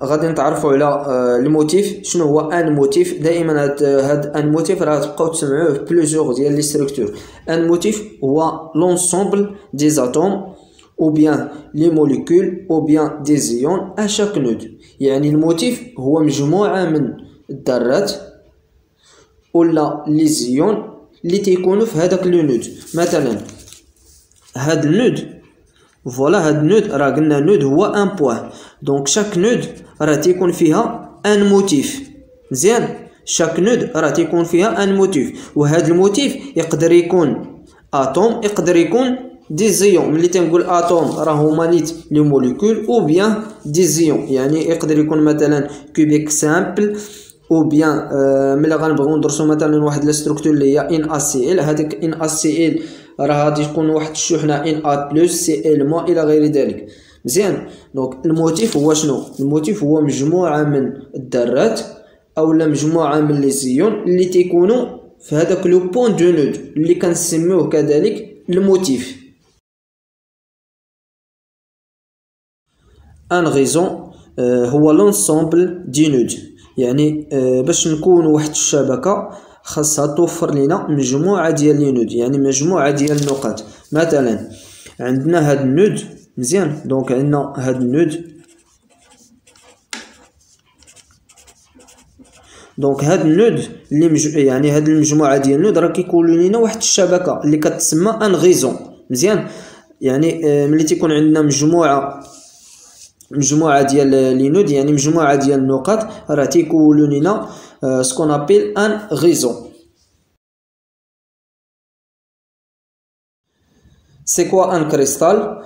غادي نتعرفوا على آه، ال motif. شنو هو un motif؟ دائما هاد هاد un motif راه تبقاو تسمعوه plusieurs ديال les structures. un motif هو l'ensemble des atomes ou bien les molécules ou bien des ions à chaque nœud يعني ال motif هو مجموعه من الذرات ولا les ions اللي تيكونوا في هذاك le nœud مثلا هاد ال nœud voilà هاد النود راه قلنا نود هو ان بوين دونك شاك نود راه تيكون فيها un motif مزيان chaque nœud راه تيكون فيها un motif وهاد ال motif يقدر يكون atome يقدر يكون des ions ملي تنقول atome راه هما نيت les molécules ou bien des ions يعني يقدر يكون مثلا cubique simple ou bien ملي غنبغيو ندرسو مثلا واحد la structure اللي هي ان ا سي ال هذيك ان ا سي ال راه غادي تكون واحد الشحنه Na plus Cl moins إلى غير ذلك مزيان donc ال motif هو شنو؟ ال motif هو مجموعة من الذرات اولا مجموعة من les ions اللي تيكونوا في هذاك le point de nœud اللي كنسميوه كذلك ال motif. un réseau هو l'ensemble des nœuds يعني آه، باش نكون واحد الشبكة خاصها توفر لنا مجموعة ديال les nœuds. يعني مجموعة ديال النقط مثلا عندنا هاد ال nœuds مزيان. donc عندنا هاد ال nœuds. donc هاد ال nœuds اللي مج... يعني هاد المجموعة ديال ال nœuds راه كيكونوا لينا واحد الشبكة اللي كتسمى un réseau. مزيان؟ يعني آه، ملي تيكون عندنا مجموعة مجموعة ديال les nœuds يعني مجموعة ديال النقط راه تيكونوا لينا ce qu'on appelle un réseau. c'est quoi un cristal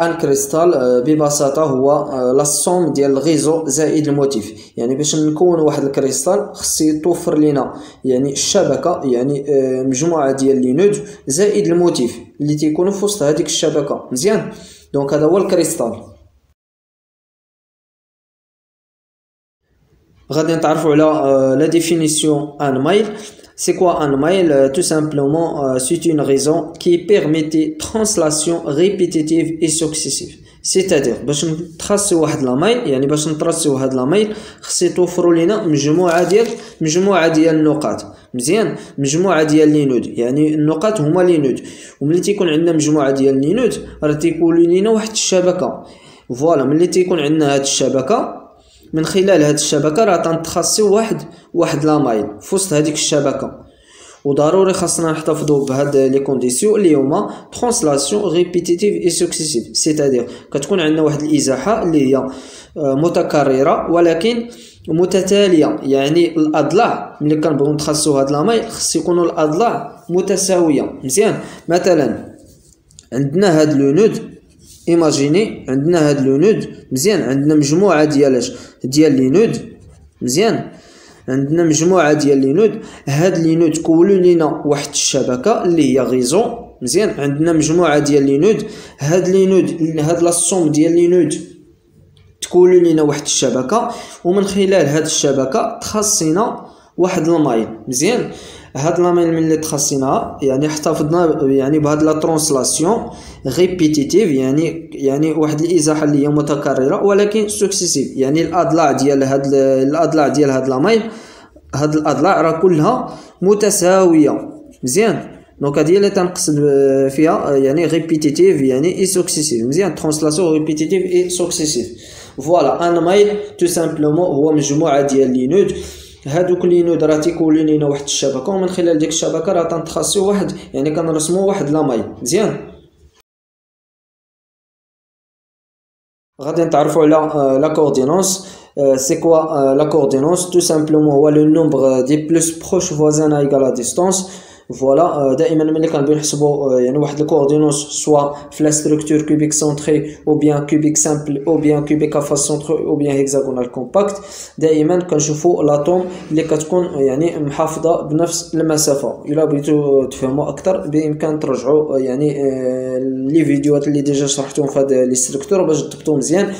un cristal ببساطة هو la somme ديال ال réseau زائد ال motif. يعني باش نكون واحد ال cristal خص يتوفر لينا يعني الشبكة يعني مجموعة ديال les nœuds زائد ال motif اللي تيكونوا في وسط هذيك الشبكة. مزيان؟ donc هذا هو ال cristal. غادي نتعرفوا على la définition une maille c'est quoi une maille tout simplement c'est un réseau qui permet translation répétitive et successive c'est-à-dire باش نتراسيو واحد la maille يعني باش نتراسيو هاد la maille خص يتوفروا لينا مجموعة ديال مجموعة ديال النقاط. مزيان؟ مجموعة ديال les nœuds. يعني النقاط هما les nœuds. وملي تيكون عندنا مجموعة ديال les nœuds راه تيكون لينا واحد الشبكة. voilà ملي تيكون عندنا هاد الشبكة من خلال هاد الشبكة راه تنتخصصوا واحد واحد la maille في وسط هذيك الشبكة. وضروري خاصنا نحتفظوا بهاد les conditions اللي هما translation répétitive et successive c'est-à-dire كتكون عندنا واحد الإزاحة اللي هي آه، متكررة ولكن متتالية. يعني الأضلاع ملي كنبغيو نتخصصوا هاد la maille خص يكونوا الأضلاع متساوية. مزيان. مثلا عندنا هاد le nœud. imaginez عندنا هاد le nœud. مزيان. عندنا مجموعة ديال اش ديال les nœuds. مزيان. عندنا مجموعة ديال les nœuds. هاد les nœuds كونوا لينا واحد الشبكة اللي هي غيزون مزيان. عندنا مجموعة ديال les nœuds. هاد les nœuds هاد la somme ديال les nœuds تكونوا لينا واحد الشبكة. ومن خلال هاد الشبكة تراسينا واحد ال maille. مزيان. هاد la maille ملي تراسيناها يعني احتفظنا يعني بهاد la translation répétitive يعني يعني واحد الإزاحة اللي هي متكررة ولكن successive يعني الأضلاع ديال هاد الأضلاع ديال هاد la maille هاد الأضلاع راه كلها متساوية. مزيان؟ donc هادي اللي تنقصد فيها يعني répétitive يعني et successive مزيان؟ translation répétitive et successive voilà une maille tout simplement هو مجموعة ديال les nœuds هادوك les nœuds راه تيكون لينا واحد الشبكة ومن خلال ديك الشبكة راه تنتراسيو واحد يعني كنرسمو واحد la maille مزيان. غادي نتعرفوا على la coordinance c'est quoi la coordinance tout simplement هو le nombre des plus proches voisins égal à distance voilà دائما ملي كنبغيو نحسبوا يعني واحد ال coordinance soit في la structure cubique centré ou bien cubique simple ou bien cubique face centrée ou bien hexagonal compact دائما كنشوفوا l'atome اللي كتكون يعني محافظه بنفس المسافه الا بغيتو تفهموا أكثر بامكان ترجعوا يعني les vidéos اللي déjà شرحتهم في هذا les structures باش تضبطوا مزيان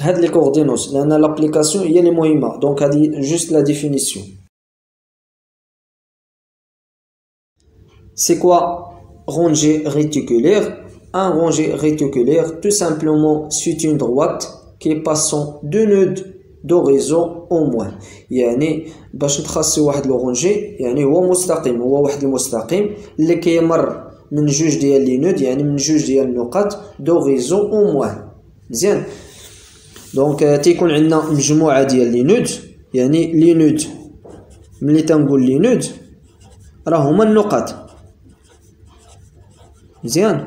هاد لي كوردينوس لأن l'application هي اللي مهمه donc هذه juste la définition C'est quoi rangée réticulaire? Un rangée réticulaire, tout simplement, c'est une droite qui est passant deux nodes du réseau au moins يعني باش نتراسي واحد la rangée يعني هو مستقيم هو واحد المستقيم اللي كيمر من جوج ديال les nœuds يعني من جوج ديال النقط du réseau au moins مزيان. donc تيكون عندنا مجموعة ديال les nœuds يعني les nœuds ملي تنقول les nœuds راه هما النقط مزيان.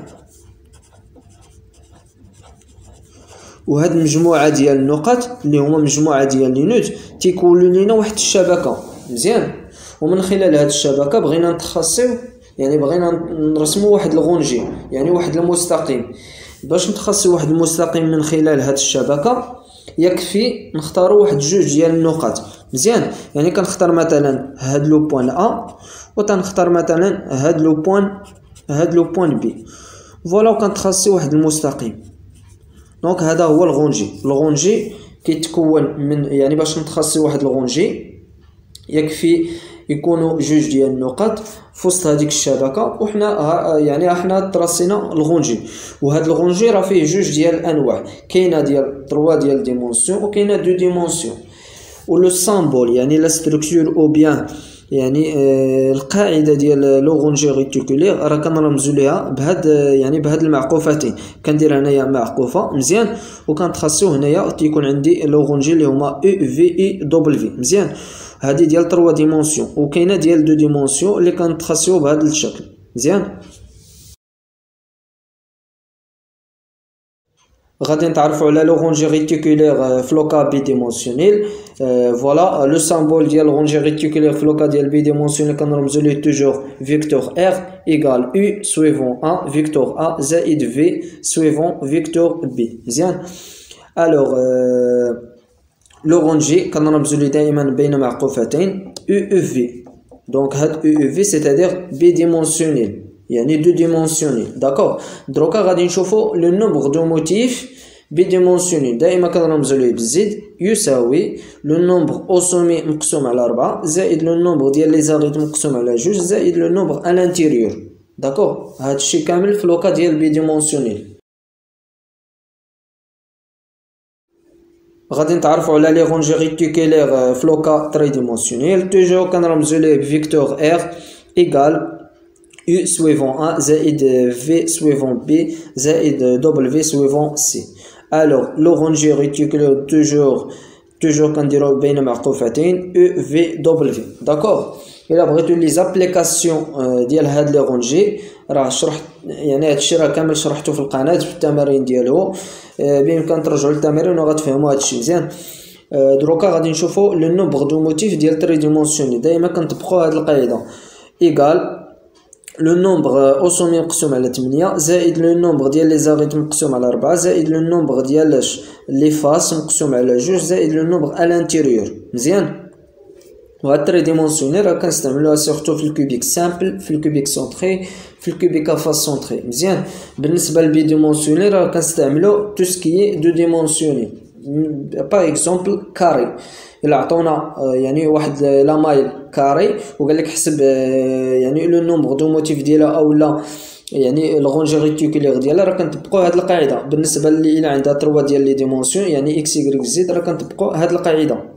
وهاد المجموعة ديال النقط اللي هما مجموعة ديال les nœuds تيكونوا لينا واحد الشبكة. مزيان. ومن خلال هاد الشبكة بغينا نتراسيو يعني بغينا نرسمو واحد الغونجي يعني واحد المستقيم. باش نتراسيو واحد المستقيم من خلال هاد الشبكة يكفي نختارو واحد جوج ديال النقط مزيان. يعني كنختار مثلا هاد le point A وتنختار مثلا هاد le point هاد le point B. voilà وكن tracer واحد المستقيم. donc هذا هو الغونجي. الغونجي كيتكون من يعني باش ن tracer واحد ال rangée يكفي يكونوا جوج ديال النقط في وسط هذيك الشبكة وحنا يعني إحنا tracé نا ال rangée. وهذا الغونجي راه فيه جوج ديال الأنواع. كاينة ديال 3 ديال dimensions وكاينه 2 dimensions و le symbole يعني la structure ou bien يعني آه القاعدة ديال le rangée réticulaire راه كنرمزو ليها بهاد يعني بهاد المعقوفتين كندير هنايا معقوفة مزيان وكن tracer و هنايا تيكون عندي le rangée اللي هما U V et W مزيان. هادي ديال 3 dimensions وكاينة ديال 2 dimensions اللي كن tracer و بهذا الشكل. مزيان. غادي نتعرفوا على le rangée réticulaire في le cas bidimensionnel voilà le symbole ديال rangée réticulaire في le cas ديال bidimensionnel كنرمزو ليه toujours vecteur R égal U suivant A vecteur A زائد V suivant vecteur B مزيان alors le rangée كنرمزو ليه دائما بين معقوفتين U و V donc هاد U و V c'est-à-dire bidimensionnel يعني deux dimensionnel d'accord دروكا غادي نشوفو le nombre de motifs bidimensionnel دائما كنرمزو ليه بال Z يساوي le nombre aux sommets مقسوم على ربعة زائد le nombre ديال les arêtes مقسوم على جوج زائد le nombre à l'intérieur d'accord هادشي كامل في le cas ديال bidimensionnel غادي نتعرفو على les rangées réticulaires في le cas tridimensionnel toujours كنرمزو ليه ب vecteur R égal U suivant A زائد V suivant B زائد W suivant C. Alors le rangée réticulaire toujours toujours كنديرو بين معقوفتين U V W. D'accord? الا بغيتو les applications ديال هاد les rangées راه شرحت يعني هادشي راه كامل شرحته في القناه في التمارين ديالو بامكان ترجعوا للتمارين وغتفهموا هادشي مزيان دروكا غادي نشوفو le nombre de motifs ديال tridimensionnel دائما كنطبقو هاد القاعده égal le nombre aux sommets مقسوم على تمنية زائد le nombre ديال les arêtes مقسوم على ربعة زائد le nombre ديال les faces مقسوم على جوج زائد le nombre à l'intérieur مزيان وهاد tridimensionnel راه كنستعملوها surtout في ال cubique simple في ال cubique centré في ال cubique à faces centrées مزيان بالنسبة لل bidimensionnel راه كنستعملو tout ce qui deux dimensionnel par exemple carré إلا عطونا يعني واحد la maille carrée وقال لك حسب يعني le nombre de motifs ديالها اولا يعني ال rangée réticulaire ديالها راه كنطبقوا هاد القاعدة. بالنسبة اللي إلا عندها 3 ديال les dimensions يعني إكس y زد راه كنطبقوا هاد القاعدة.